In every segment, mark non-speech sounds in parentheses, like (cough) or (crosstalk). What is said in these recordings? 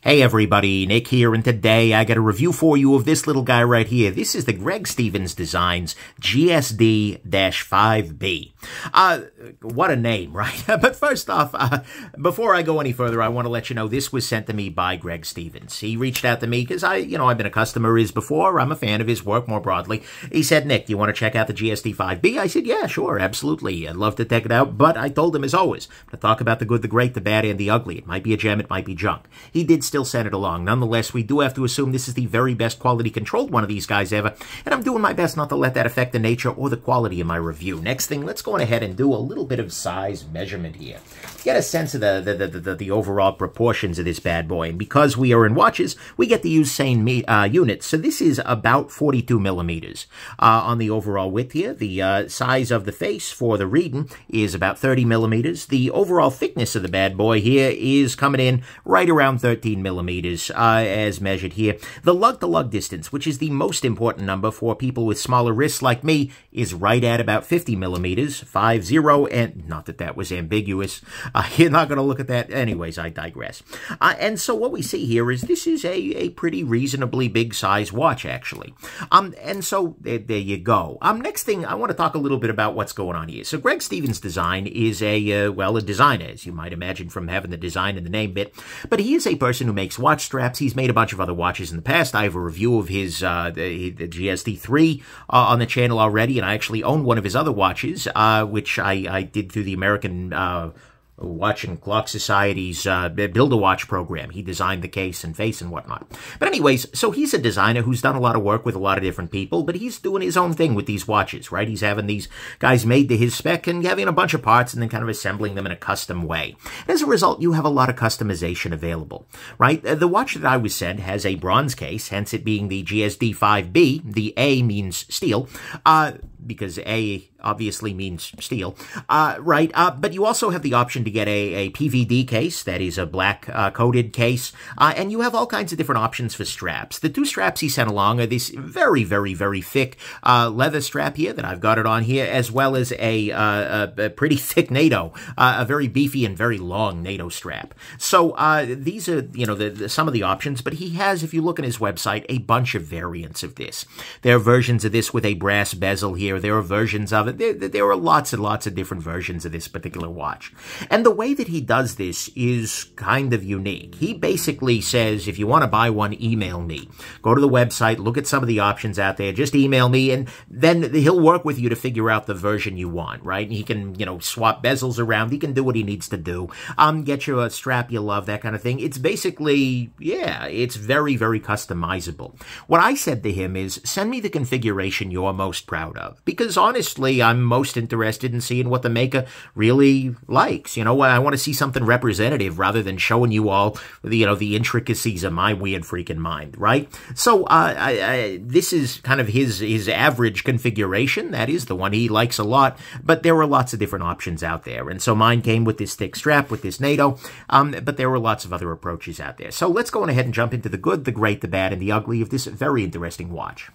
Hey everybody, Nick here, and today I got a review for you of this little guy right here. This is the Greg Stevens Designs GSD-5B. Uh, what a name, (laughs) right? but first off, uh, before I go any further, I want to let you know this was sent to me by Greg Stevens. He reached out to me because I, you know, I've been a customer of his before. I'm a fan of his work more broadly. He said, Nick, do you want to check out the GSD-5B? I said, yeah, sure, absolutely. I'd love to check it out, but I told him, as always, to talk about the good, the great, the bad, and the ugly. It might be a gem, it might be junk. He did still send it along. Nonetheless, we do have to assume this is the very best quality controlled one of these guys ever, and I'm doing my best not to let that affect the nature or the quality of my review. Next thing, let's go on ahead and do a little bit of size measurement here. Get a sense of the, the, the, the, the overall proportions of this bad boy, and because we are in watches, we get to use same me, uh, units. So this is about 42 millimeters uh, on the overall width here. The uh, size of the face for the reading is about 30 millimeters. The overall thickness of the bad boy here is coming in right around 13 millimeters uh, as measured here. The lug-to-lug distance, which is the most important number for people with smaller wrists like me, is right at about 50 millimeters, 5-0, and not that that was ambiguous. Uh, (laughs) you're not going to look at that. Anyways, I digress. Uh, and so what we see here is this is a, a pretty reasonably big size watch, actually. Um, and so there, there you go. Um, next thing, I want to talk a little bit about what's going on here. So Greg Stevens Design is a, uh, well, a designer, as you might imagine from having the design in the name bit. But he is a person who makes watch straps. He's made a bunch of other watches in the past. I have a review of his uh, the, the GSD3 uh, on the channel already, and I actually own one of his other watches, uh, which I, I did through the American uh, Watch and Clock Society's uh, Build a Watch program. He designed the case and face and whatnot. But anyways, so he's a designer who's done a lot of work with a lot of different people, but he's doing his own thing with these watches, right? He's having these guys made to his spec and having a bunch of parts and then kind of assembling them in a custom way. As a result, you have a lot of customization available, right? Uh, the watch that I was sent has a bronze case, hence it being the GSD5B. The A means steel. Uh, because A obviously means steel, uh, right? Uh, but you also have the option to get a, a PVD case, that is a black uh, coated case, uh, and you have all kinds of different options for straps. The two straps he sent along are this very, very, very thick uh, leather strap here that I've got it on here, as well as a, uh, a, a pretty (laughs) thick NATO, a very beefy and very long NATO strap. So these are, you know, the, the, some of the options, but he has, if you look at his website, a bunch of variants of this. There are versions of this with a brass bezel here there are versions of it. There, there are lots and lots of different versions of this particular watch. And the way that he does this is kind of unique. He basically says, if you want to buy one, email me. Go to the website, look at some of the options out there, just email me, and then he'll work with you to figure out the version you want, right? And he can, you know, swap bezels around. He can do what he needs to do. Um, get you a strap you love, that kind of thing. It's basically, yeah, it's very, very customizable. What I said to him is, send me the configuration you're most proud of because honestly, I'm most interested in seeing what the maker really likes. You know, I want to see something representative rather than showing you all, the, you know, the intricacies of my weird freaking mind, right? So, uh, I, I, this is kind of his his average configuration. That is the one he likes a lot, but there were lots of different options out there, and so mine came with this thick strap with this NATO. Um, but there were lots of other approaches out there. So let's go on ahead and jump into the good, the great, the bad, and the ugly of this very interesting watch.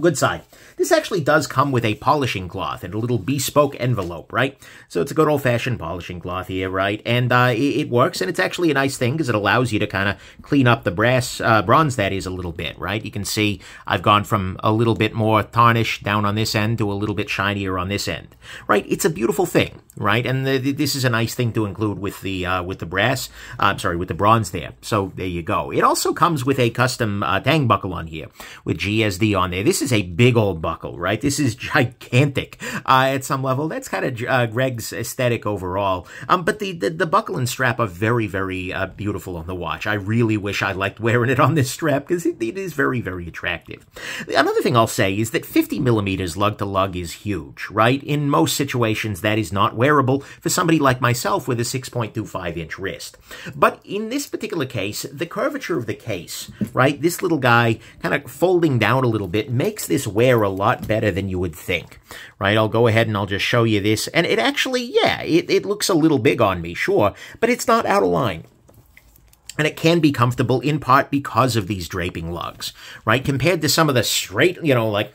Good side. This actually does come with a polishing cloth and a little bespoke envelope, right? So it's a good old-fashioned polishing cloth here, right? And uh, it, it, works, and it's actually a nice thing because it allows you to kind of clean up the brass, uh, bronze that is, a little bit, right? You can see I've gone from a little bit more tarnish down on this end to a little bit shinier on this end, right? It's a beautiful thing, right? And the, the, this is a nice thing to include with the uh, with the brass, uh, I'm sorry, with the bronze there. So there you go. It also comes with a custom uh, tang buckle on here with GSD on there. This is a big old buckle, right? This is gigantic uh, at some level. That's kind of uh, Greg's aesthetic overall. Um, but the, the, the buckle and strap are very, very uh, beautiful on the watch. I really wish I liked wearing it on this strap because it, it is very, very attractive. Another thing I'll say is that 50 millimeters lug to lug is huge, right? In most situations, that is not wearable for somebody like myself with a 6.25 inch wrist. But in this particular case, the curvature of the case, right? This little guy kind of folding down a little bit makes this wear a lot better than you would think, right? I'll go ahead and I'll just show you this. And it actually, yeah, it, it looks a little big on me, sure, but it's not out of line. And it can be comfortable in part because of these draping lugs, right? Compared to some of the straight, you know, like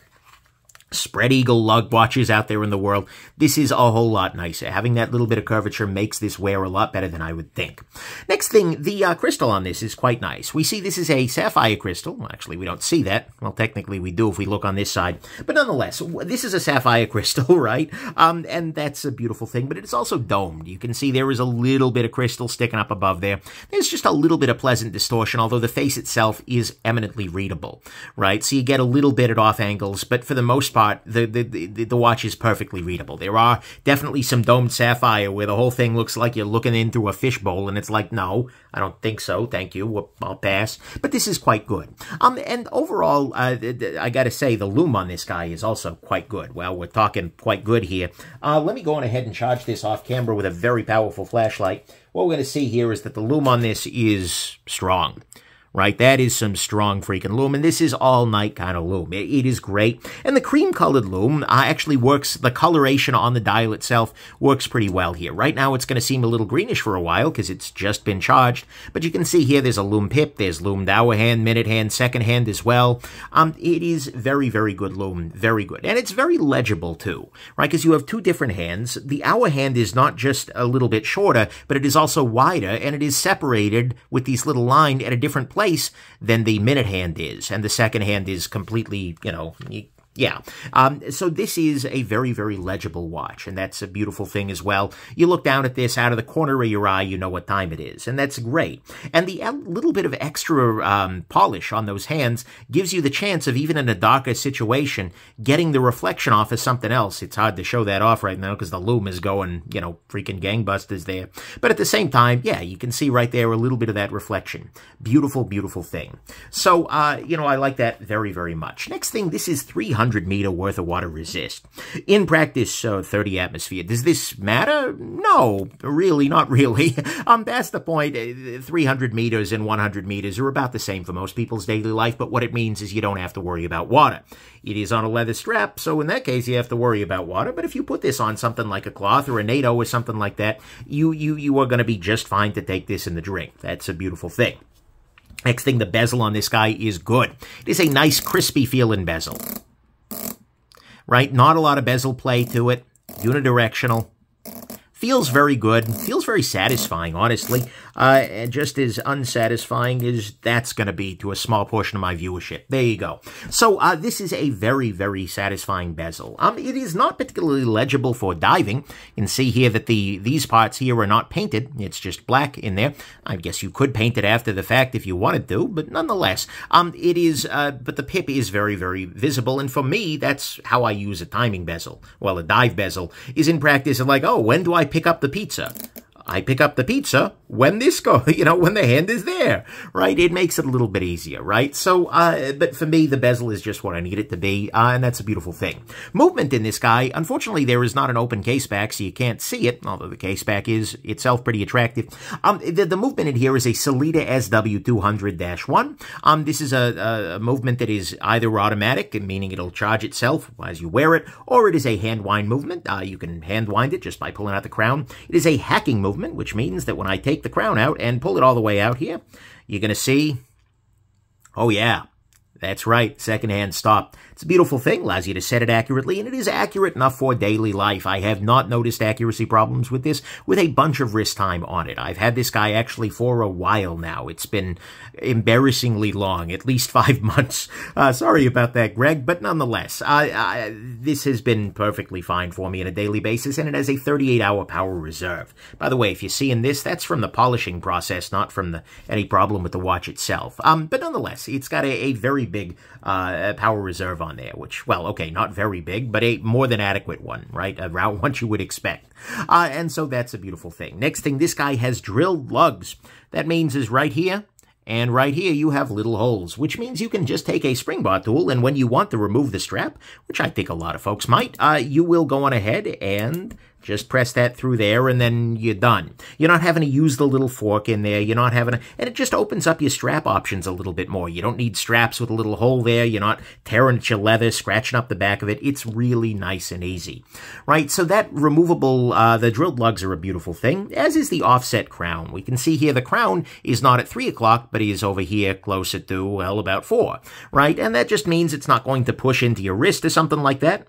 spread eagle lug watches out there in the world. This is a whole lot nicer. Having that little bit of curvature makes this wear a lot better than I would think. Next thing, the uh, crystal on this is quite nice. We see this is a sapphire crystal. Actually, we don't see that. Well, technically we do if we look on this side. But nonetheless, this is a sapphire (laughs) crystal, right? Um, and that's a beautiful thing, but it's also domed. You can see there is a little bit of crystal sticking up above there. There's just a little bit of pleasant distortion, although the face itself is eminently readable, right? So you get a little bit at off angles, but for the most part, the, the, the, the watch is perfectly readable. There are definitely some domed sapphire where the whole thing looks like you're looking in through a fishbowl, and it's like, no, I don't think so. Thank you. I'll pass. But this is quite good. Um, and overall, uh, I got to say, the lume on this guy is also quite good. Well, we're talking quite good here. Uh, let me go on ahead and charge this off camera with a very powerful flashlight. What we're going to see here is that the lume on this is strong right? That is some strong freaking lume, and this is all night kind of lume. It, it is great. And the cream colored lume uh, actually works, the coloration on the dial itself works pretty well here. Right now it's going to seem a little greenish for a while because it's just been charged, but you can see here there's a lume pip, there's lumed hour hand, minute hand, second hand as well. Um, it is very, very good lume, very good. And it's very legible too, right? Because you have two different hands. The hour hand is not just a little bit shorter, but it is also wider, and it is separated with these little line at a different place place than the minute hand is, and the second hand is completely, you know, yeah. Um, so this is a very, very legible watch, and that's a beautiful thing as well. You look down at this out of the corner of your eye, you know what time it is, and that's great. And the little bit of extra um, polish on those hands gives you the chance of, even in a darker situation, getting the reflection off of something else. It's hard to show that off right now because the lume is going, you know, freaking gangbusters there. But at the same time, yeah, you can see right there a little bit of that reflection. Beautiful, beautiful thing. So, uh, you know, I like that very, very much. Next thing, this is 300 100 meter worth of water resist. In practice, uh, 30 atmosphere. Does this matter? No, really, not really. (laughs) um, that's the point. Uh, 300 meters and 100 meters are about the same for most people's daily life, but what it means is you don't have to worry about water. It is on a leather strap, so in that case, you have to worry about water. But if you put this on something like a cloth or a NATO or something like that, you, you, you are going to be just fine to take this in the drink. That's a beautiful thing. Next thing, the bezel on this guy is good. It is a nice crispy feeling bezel right? Not a lot of bezel play to it, unidirectional. Feels very good. Feels very satisfying, honestly uh, and just as unsatisfying as that's going to be to a small portion of my viewership. There you go. So uh, this is a very, very satisfying bezel. Um, it is not particularly legible for diving. You can see here that the these parts here are not painted. It's just black in there. I guess you could paint it after the fact if you wanted to, but nonetheless, um, it is, uh, but the pip is very, very visible, and for me, that's how I use a timing bezel. Well, a dive bezel is in practice like, oh, when do I pick up the pizza? I pick up the pizza when this go, (laughs) you know, when the hand is there, right? It makes it a little bit easier, right? So, uh, but for me, the bezel is just what I need it to be, uh, and that's a beautiful thing. Movement in this guy, unfortunately, there is not an open case back, so you can't see it, although the case back is itself pretty attractive. Um, the, the movement in here is a Sellita SW200-1. Um, this is a, a, movement that is either automatic, meaning it'll charge itself as you wear it, or it is a hand wind movement. Uh, you can hand wind it just by pulling out the crown. It is a hacking movement, which means that when I take the crown out and pull it all the way out here, you're going to see, oh yeah, that's right, second hand stop. It's a beautiful thing, allows you to set it accurately, and it is accurate enough for daily life. I have not noticed accuracy problems with this with a bunch of wrist time on it. I've had this guy actually for a while now. It's been embarrassingly long, at least (laughs) five months. Uh, sorry about that, Greg, but nonetheless, this has been perfectly fine for me on a daily basis, and it has a 38-hour power reserve. By the way, if you're seeing this, that's from the polishing process, not from the any problem with the watch itself. Um, but nonetheless, it's got a, a very big uh, power reserve on there, which, well, okay, not very big, but a more than adequate one, right? Around (laughs) what you would expect. Uh, and so that's a beautiful thing. Next thing, this guy has drilled lugs. That means is right here, and right here you have little holes, which means you can just take a spring bar tool, and when you want to remove the strap, which I think a lot of folks might, uh, you will go on ahead and Just press that through there and then you're done. You're not having to use the little fork in there. You're not having to, and it just opens up your strap options a little bit more. You don't need straps with a little hole there. You're not tearing at your leather, scratching up the back of it. It's really nice and easy, right? So that removable, uh, the drilled lugs are a beautiful thing, as is the offset crown. We can see here the crown is not at three o'clock, but is over here closer to, well, about four, right? And that just means it's not going to push into your wrist or something like that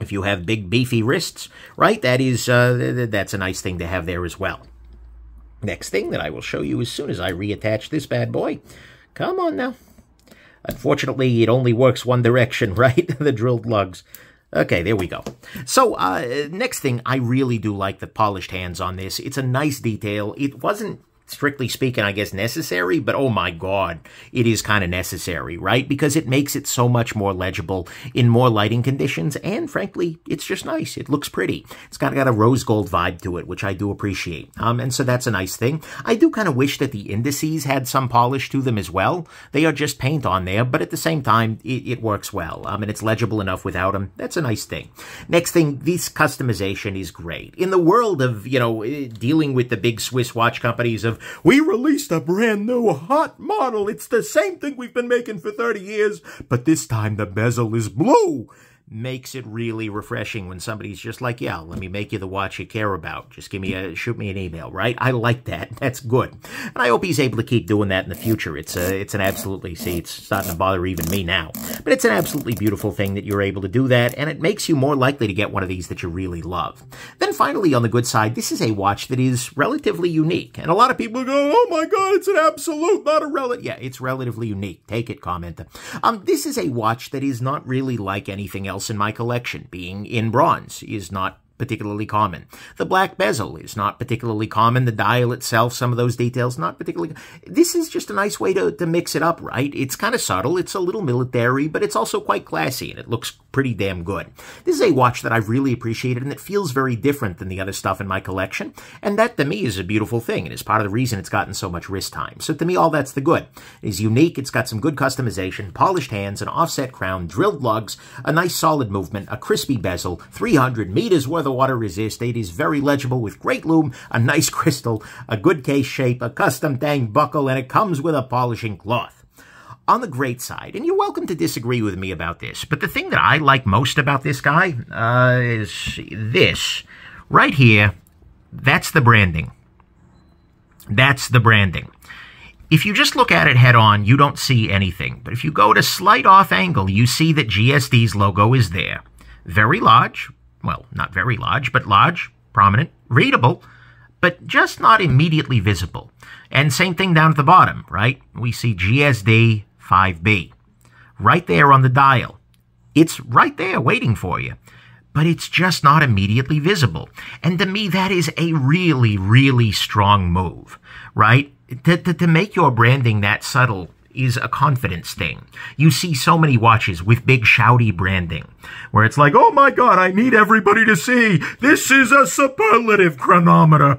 if you have big beefy wrists, right? That is uh, that's a nice thing to have there as well. Next thing that I will show you as soon as I reattach this bad boy. Come on now. Unfortunately, it only works one direction, (laughs) right? the drilled lugs. Okay, there we go. So, uh, next thing, I really do like the polished hands on this. It's a nice detail. It wasn't strictly speaking, I guess, necessary, but oh my god, it is kind of necessary, right? Because it makes it so much more legible in more lighting conditions, and frankly, it's just nice. It looks pretty. It's kind of got a rose gold vibe to it, which I do appreciate. Um, and so that's a nice thing. I do kind of wish that the indices had some polish to them as well. They are just paint on there, but at the same time, it, it works well. Um, and it's legible enough without them. That's a nice thing. Next thing, this customization is great. In the world of, you know, dealing with the big Swiss watch companies of we released a brand new hot model. It's the same thing we've been making for 30 years, but this time the bezel is blue makes it really refreshing when somebody's just like, yeah, let me make you the watch you care about. Just give me a, shoot me an email, right? I like that. (laughs) That's good. And I hope he's able to keep doing that in the future. It's a, it's an absolutely, see, it's starting to bother even me now. But it's an absolutely beautiful thing that you're able to do that, and it makes you more likely to get one of these that you really love. Then finally, on the good side, this is a watch that is relatively unique. And a lot of people go, oh my god, it's an absolute, not a relative. Yeah, it's relatively unique. Take it, commenter. Um, this is a watch that is not really like anything else else in my collection. Being in bronze is not particularly common. The black bezel is not particularly common. The dial itself, some of those details, not particularly. This is just a nice way to, to mix it up, right? It's kind of subtle. It's a little military, but it's also quite classy and it looks pretty damn good. This is a watch that I've really appreciated and it feels very different than the other stuff in my collection. And that to me is a beautiful thing and is part of the reason it's gotten so much wrist time. So to me, all that's the good. It is unique. It's got some good customization, polished hands, an offset crown, drilled lugs, a nice solid movement, a crispy bezel, 300 meters worth of water resist. It is very legible with great lume, a nice (laughs) crystal, a good case shape, a custom tang buckle, and it comes with a polishing cloth on the great side, and you're welcome to disagree with me about this, but the thing that I like most about this guy uh, is this. Right here, that's the branding. That's the branding. If you just look at it head on, you don't see anything. But if you go to slight off angle, you see that GSD's logo is there. Very large. Well, not very large, but large, prominent, readable, but just not immediately visible. And same thing down at the bottom, right? We see GSD 5B. Right there on the dial. It's right there waiting for you. But it's just not immediately visible. And to me, that is a really, really strong move, right? To, to, to make your branding that subtle is a confidence thing. You see so many watches with big shouty branding, where it's like, oh my god, I need everybody to see, this is a superlative chronometer.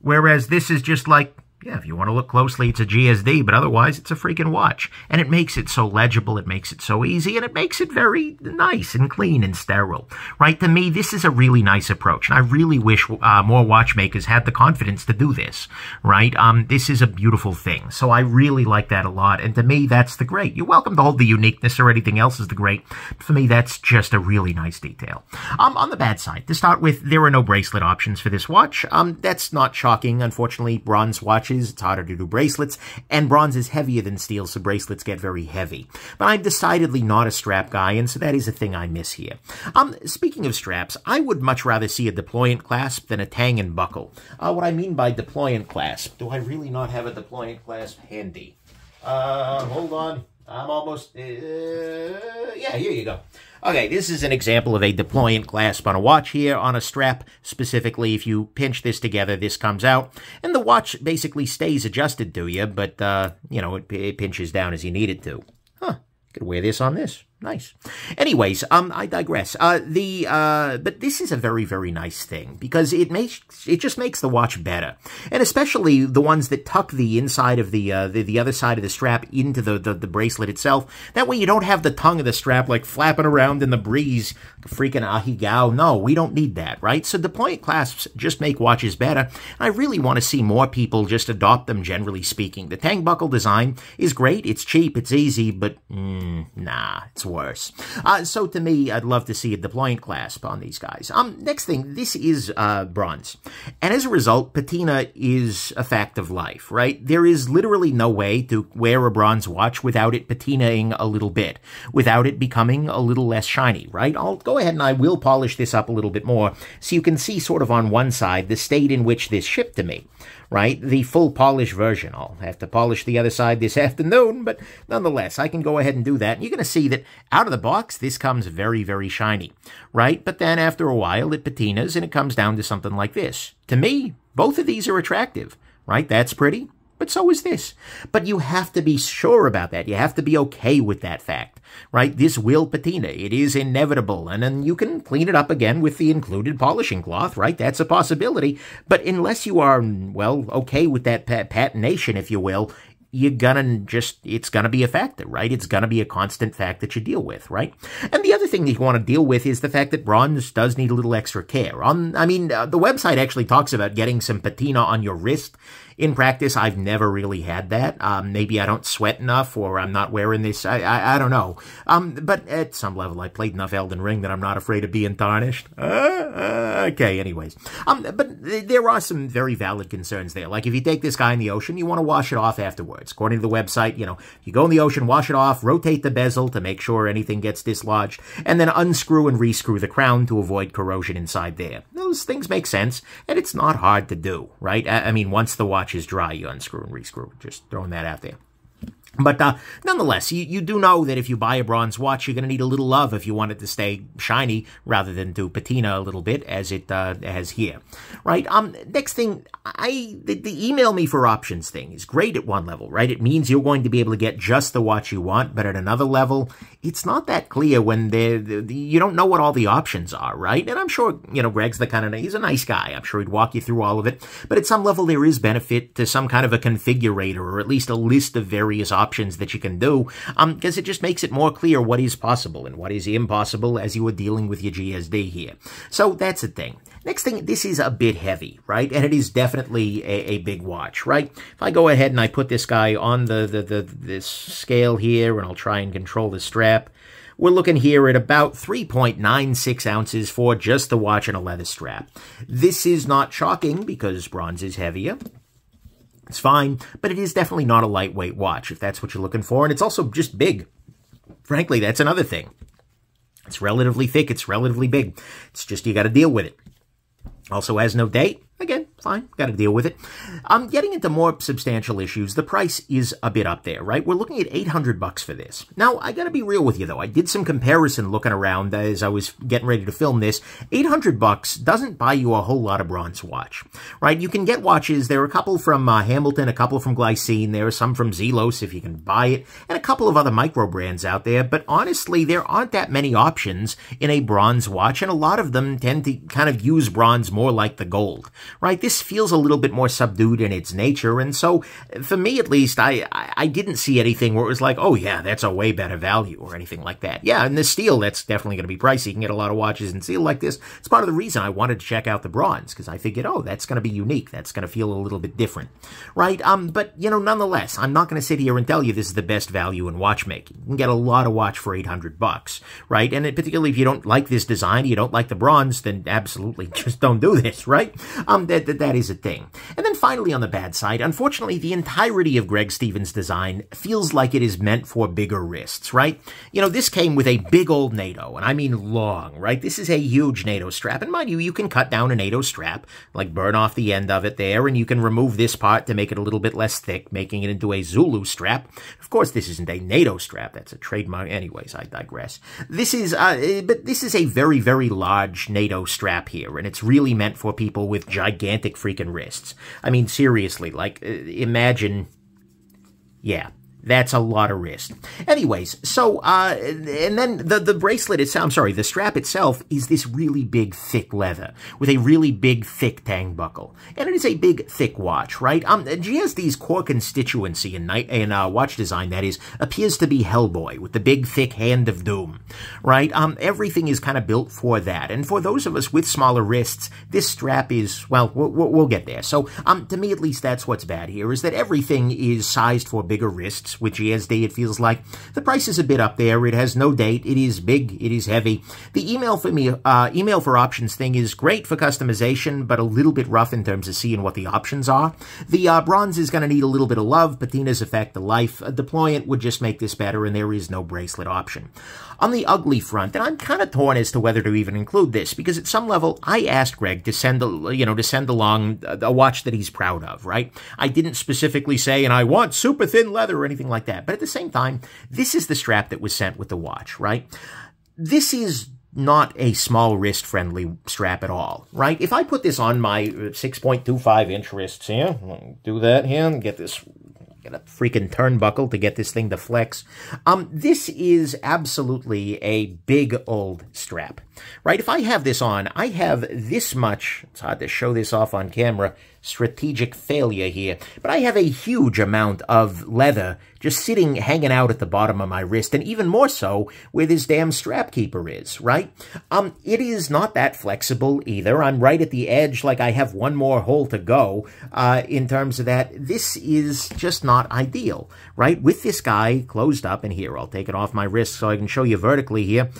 Whereas this is just like, yeah, if you want to look closely, it's a GSD, but otherwise it's a freaking watch. And it makes it so legible, it makes it so easy, and it makes it very nice and clean and sterile. Right? To me, this is a really nice approach, and I really wish uh, more watchmakers had the confidence to do this. Right? Um, this is a beautiful thing. So I really like that a lot, and to me, that's the great. You're welcome to hold the uniqueness or anything else is the great. For me, that's just a really nice detail. Um, on the bad side, to start with, there are no bracelet options for this watch. Um, that's not shocking. Unfortunately, bronze watches it's harder to do bracelets, and bronze is heavier than steel, so bracelets get very heavy. But I'm decidedly not a strap guy, and so that is a thing I miss here. Um, speaking of straps, I would much rather see a deployant clasp than a tang and buckle. Uh, what I mean by deployant clasp, do I really not have a deployant clasp handy? Uh, hold on. I'm almost, uh, yeah, here you go. Okay, this is an example of a deployant clasp on a watch here on a strap. Specifically, if you pinch this together, this comes out, and the watch basically stays adjusted to you, but, uh, you know, it, it pinches down as you need it to. Huh, could wear this on this. Nice. Anyways, um, I digress. Uh, the uh, but this is a very very nice thing because it makes it just makes the watch better, and especially the ones that tuck the inside of the uh, the, the other side of the strap into the, the the bracelet itself. That way you don't have the tongue of the strap like flapping around in the breeze, freaking ahegao. No, we don't need that, right? So deployant clasps just make watches better. I really want to see more people just adopt them. Generally speaking, the Tang buckle design is great. It's cheap. It's easy, but mm, nah, it's worse. Uh, so to me, I'd love to see a deployant clasp on these guys. Um, next thing, this is uh, bronze. And as a result, patina is a fact of life, right? There is literally no way to wear a bronze watch without it patinaing a little bit, without it becoming a little less shiny, right? I'll go ahead and I will polish this up a little bit more so you can see sort of on one side the state in which this shipped to me right? The full polish version. I'll have to polish the other side this (laughs) afternoon, but nonetheless, I can go ahead and do that. And you're going to see that out of the box, this comes very, very shiny, right? But then after a while, it patinas and it comes down to something like this. To me, both of these are attractive, right? That's pretty. But so is this. But you have to be sure about that. You have to be okay with that fact, right? This will patina. It is inevitable. And then you can clean it up again with the included polishing cloth, right? That's a possibility. But unless you are, well, okay with that patination, if you will, you're gonna just, it's gonna be a factor, right? It's gonna be a constant fact that you deal with, right? And the other thing that you want to deal with is the fact that bronze does need a little extra care. On, I mean, uh, the website actually talks about getting some patina on your wrist in practice, I've never really had that. Um, maybe I don't sweat enough, or I'm not wearing this. I, I, I, don't know. Um, but at some level, I played enough Elden Ring that I'm not afraid of being tarnished. Uh, uh, okay, anyways. Um, but there are some very valid concerns there. Like if you take this guy in the ocean, you want to wash it off afterwards. According to the website, you know, you go in the ocean, wash it off, rotate the bezel to make sure anything gets dislodged, and then unscrew and rescrew the crown to avoid corrosion inside there. Those things make sense, and it's not hard to do, right? I, I mean, once the watch is dry, you unscrew and rescrew. Just throwing that out there. But uh, nonetheless, you, you do know that if you buy a bronze watch, you're going to need a little love if you want it to stay shiny rather than do patina a little bit as it uh, has here, right? Um, next thing, I the, the, email me for options thing is great at one level, right? It means you're going to be able to get just the watch you want, but at another level, it's not that clear when they you don't know what all the options are, right? And I'm sure you know Greg's the kind of he's a nice guy. I'm sure he'd walk you through all of it, but at some level there is benefit to some kind of a configurator or at least a list of various options options that you can do, because um, it just makes it more clear what is possible and what is impossible as you are dealing with your GSD here. So that's the thing. Next thing, this is a bit heavy, right? And it is definitely a, a, big watch, right? If I go ahead and I put this guy on the, the, the this scale here, and I'll try and control the strap, we're looking here at about 3.96 ounces for just the watch and a leather strap. This is not shocking because bronze is heavier. It's fine, but it is definitely not a lightweight watch if that's what you're looking for. And it's also just big. Frankly, that's another thing. It's relatively thick. It's relatively big. It's just you got to deal with it. Also has no date. Again, fine, got to deal with it. Um, getting into more substantial issues, the price is a bit up there, right? We're looking at 800 bucks for this. Now, I got to be real with you though. I did some comparison looking around as I was getting ready to film this. 800 bucks doesn't buy you a whole lot of bronze watch, right? You can get watches. There are a couple from uh, Hamilton, a couple from Glycine. There are some from Zelos if you can buy it, and a couple of other micro brands out there. But honestly, there aren't that many options in a bronze watch, and a lot of them tend to kind of use bronze more like the gold right? This feels a little bit more subdued in its nature, and so for me at least, I, I didn't see anything where it was like, oh yeah, that's a way better value or anything like that. Yeah, and the steel, that's definitely going to be pricey. You can get a lot of watches in steel like this. It's part of the reason I wanted to check out the bronze, because I figured, oh, that's going to be unique. That's going to feel a little bit different, right? Um, but, you know, nonetheless, I'm not going to sit here and tell you this is the best value in watchmaking. You can get a lot of watch for 800 bucks, right? And particularly if you don't like this design, you don't like the bronze, then absolutely (laughs) just don't do this, right? Um, that, that, that is a thing. And then finally on the bad side, unfortunately, the entirety of Greg Stevens' design feels like it is meant for bigger wrists, right? You know, this came with a big old NATO, and I mean long, right? This is a huge NATO strap, and mind you, you can cut down a NATO strap, like burn off the end of it there, and you can remove this part to make it a little bit less thick, making it into a Zulu strap. Of course, this isn't a NATO strap, that's a trademark. Anyways, I digress. This is, uh, but this is a very, very large NATO strap here, and it's really meant for people with gigantic freaking wrists. I mean, seriously, like, uh, imagine, yeah, That's a lot of wrist. Anyways, so, uh, and then the, the bracelet itself, I'm sorry, the strap itself is this really big, thick leather with a really big, thick tang buckle. And it is a big, thick watch, right? Um, GSD's core constituency in, night, in uh, watch design, that is, appears to be Hellboy with the big, thick hand of doom, right? Um, everything is kind of built for that. And for those of us with smaller wrists, this strap is, well, we'll, we'll get there. So, um, to me at least, that's what's bad here, is that everything is sized for bigger wrists. With GSD, it feels like the price is a bit up there. It has no date. It is big. It is heavy. The email for me, uh, email for options thing is great for customization, but a little bit rough in terms of seeing what the options are. The uh, bronze is going to need a little bit of love. Patina's effect the life. A deployant would just make this better, and there is no bracelet option. On the ugly front, and I'm kind of torn as to whether to even include this, because at some level, I asked Greg to send, a, you know, to send along a watch that he's proud of, right? I didn't specifically say, and I want super thin leather or anything like that. But at the same time, this is the strap that was sent with the watch, right? This is not a small wrist friendly strap at all, right? If I put this on my uh, 6.25 inch wrists here, do that here get this get a freaking turnbuckle to get this thing to flex. Um, this is absolutely a big old strap, right? If I have this on, I have this much, it's hard to show this off on camera, strategic failure here. But I have a huge amount of leather just sitting, hanging out at the bottom of my wrist, and even more so where this damn strap keeper is, right? Um, it is not that flexible either. I'm right at the edge, like I have one more hole to go uh, in terms of that. This is just not ideal, right? With this guy closed up, and here, I'll take it off my wrist so I can show you vertically here,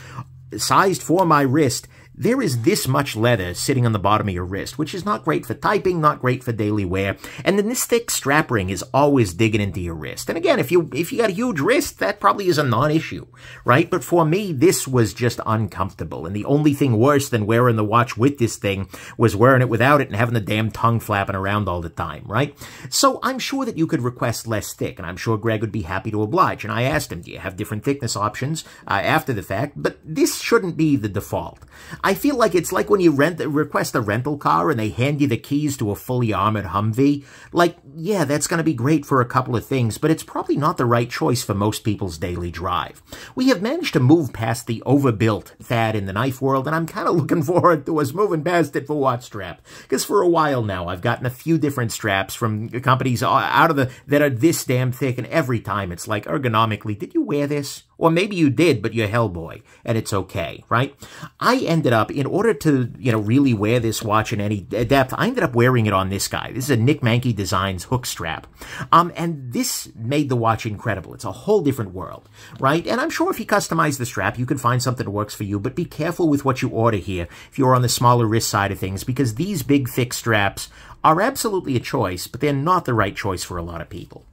sized for my wrist, there is this much leather sitting on the bottom of your wrist, which is not great for typing, not great for daily wear. And then this thick strap ring is always digging into your wrist. And again, if you if you got a huge wrist, that probably is a non-issue, right? But for me, this was just uncomfortable. And the only thing worse than wearing the watch with this thing was wearing it without it and having the damn tongue flapping around all the time, right? So I'm sure that you could request less thick, and I'm sure Greg would be happy to oblige. And I asked him, do you have different thickness options uh, after the fact? But this shouldn't be the default. I feel like it's like when you rent request a rental car and they hand you the keys to a fully armored Humvee. Like, yeah, that's going to be great for a couple of things, but it's probably not the right choice for most people's daily drive. We have managed to move past the overbuilt fad in the knife world, and I'm kind of (laughs) looking forward to us moving past it for watch strap. Because for a while now, I've gotten a few different straps from companies out of the that are this damn thick, and every time it's like ergonomically, did you wear this? Or maybe you did, but you're Hellboy, and it's okay, right? I ended up, in order to, you know, really wear this watch in any depth, I ended up wearing it on this guy. This is a Nick Mankey Designs hook strap. Um, and this made the watch incredible. It's a whole different world, right? And I'm sure if you customize the strap, you can find something that works for you, but be careful with what you order here if you're on the smaller wrist side of things, because these big, thick straps are absolutely a choice, but they're not the right choice for a lot of people.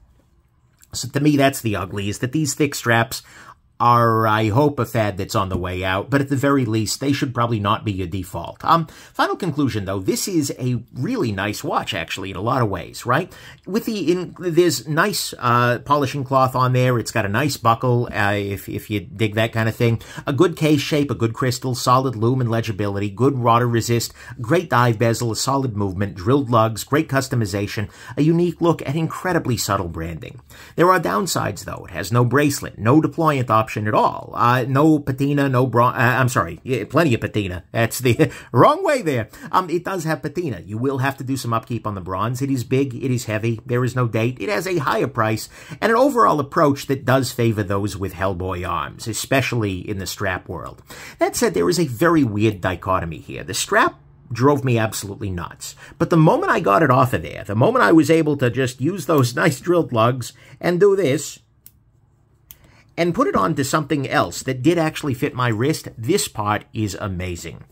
So to me, that's the ugly, is that these thick straps are, I hope, a fad that's on the way out, but at the very least, they should probably not be your default. Um, final conclusion, though, this is a really nice watch, actually, in a lot of ways, right? With the, in, there's nice, uh, polishing cloth on there. It's got a nice buckle, uh, if, if you dig that kind of thing. A good case shape, a good crystal, solid lume and legibility, good water resist, great dive bezel, a solid movement, drilled lugs, great customization, a unique look, and incredibly subtle branding. There are downsides, though. It has no bracelet, no deployant option, option at all. Uh, no patina, no bron. Uh, I'm sorry, plenty of patina. (laughs) That's the (laughs) wrong way there. Um, it does have patina. You will have to do some upkeep on the bronze. It is big. It is heavy. There is no date. It has a higher price and an overall approach that does favor those with Hellboy arms, especially in the strap world. That said, there is a very weird dichotomy here. The strap drove me absolutely nuts. But the moment I got it off of there, the moment I was able to just use those (laughs) nice drilled lugs and do this, and put it onto something else that did actually fit my wrist, this part is amazing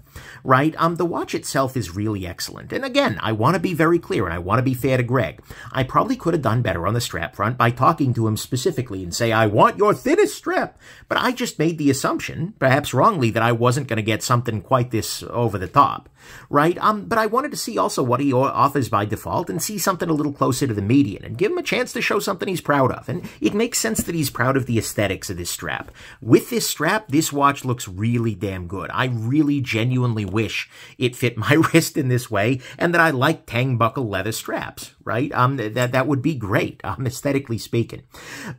right? Um, the watch itself is really excellent. And again, I want to be very clear and I want to be fair to Greg. I probably could have done better on the strap front by talking to him specifically and say, I want your thinnest strap. But I just made the assumption, perhaps wrongly, that I wasn't going to get something quite this over the top right? Um, but I wanted to see also what he offers by default and see something a little closer to the median and give him a chance to show something he's proud of. And it makes sense that he's proud of the aesthetics of this strap. With this strap, this watch looks really damn good. I really genuinely wish it fit my (laughs) wrist in this way and that I like tang buckle leather straps, right? Um, that, that would be great, (laughs) um, aesthetically speaking.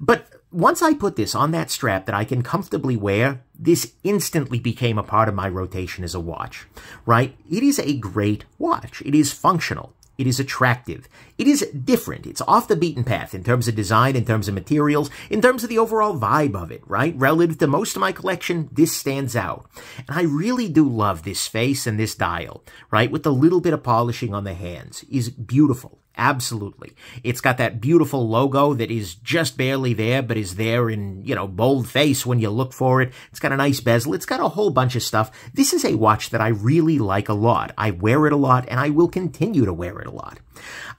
But once I put this on that strap that I can comfortably wear, this instantly became a part of my rotation as a watch, right? It is a great watch. It is functional. It is attractive. It is different. It's off the beaten path in terms of design, in terms of materials, in terms of the overall vibe of it, right? Relative to most of my collection, this stands out. And I really do love this face and this dial, right? With the little bit of polishing on the hands is beautiful. Absolutely. It's got that beautiful logo that is just barely there, but is there in, you know, bold face when you look for it. It's got a nice bezel. It's got a whole bunch of stuff. This is a watch that I really like a lot. I wear it a lot, and I will continue to wear it a lot.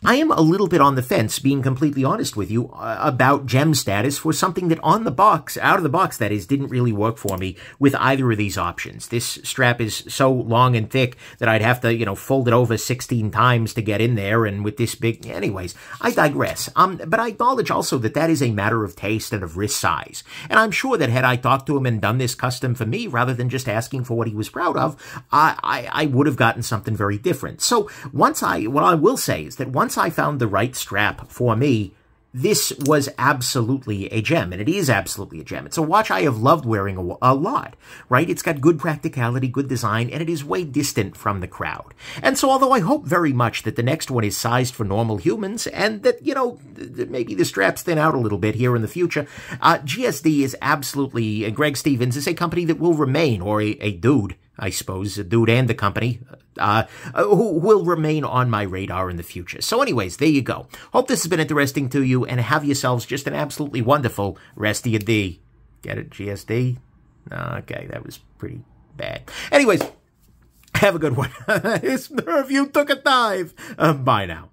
I am a little bit on the fence, being completely honest with you, uh, about gem status for something that on the box, out of the box that is, didn't really work for me with either of these options. This strap is so long and thick that I'd have to, you know, fold it over 16 times to get in there, and with this big... Anyways, I digress. Um, but I acknowledge also that that is a matter of taste and of wrist size. And I'm sure that had I talked to him and done this custom for me, rather than just asking for what he was proud of, I, I, I would have gotten something very different. So once I, what I will say is that once I found the right strap for me, this was absolutely a gem, and it is absolutely a gem. It's a watch I have loved wearing a, a, lot, right? It's got good practicality, good design, and it is way distant from the crowd. And so, although I hope very much that the next one is sized for normal humans, and that, you know, maybe the straps thin out a little bit here in the future, uh, GSD is absolutely, uh, Greg Stevens is a company that will remain, or a, a dude, I suppose, a dude and the company, uh, uh, who will remain on my radar in the future. So anyways, there you go. Hope this has been interesting to you, and have yourselves just an absolutely wonderful rest of your day. Get it, GSD? Okay, that was pretty bad. Anyways, have a good one. (laughs) this review took a dive. Uh, bye now.